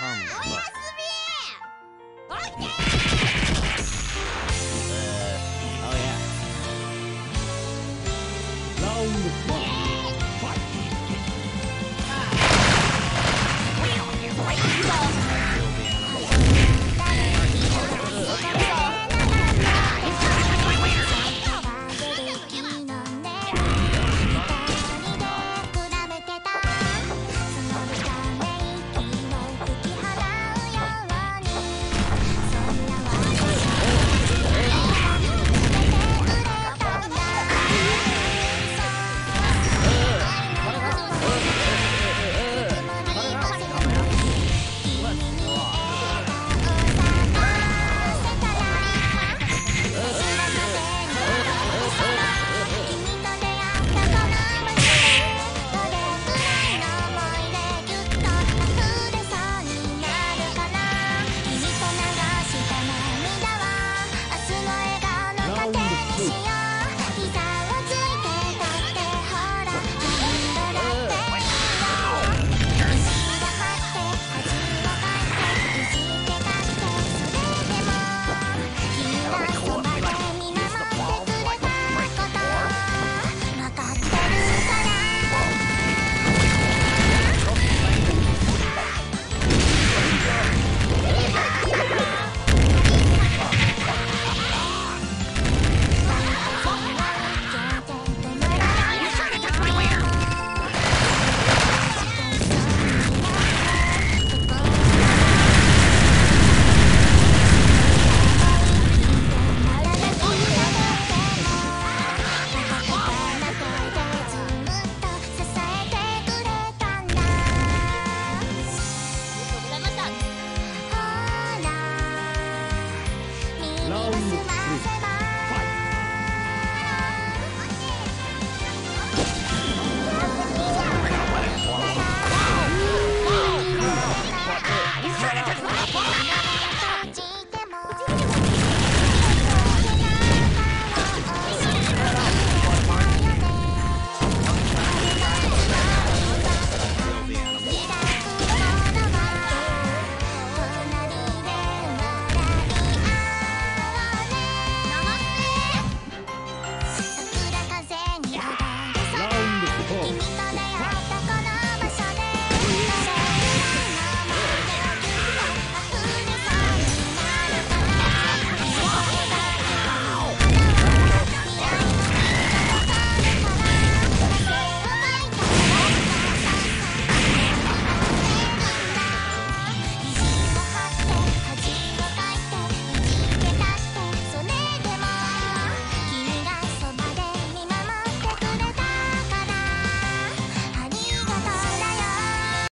oh yeah. Round one.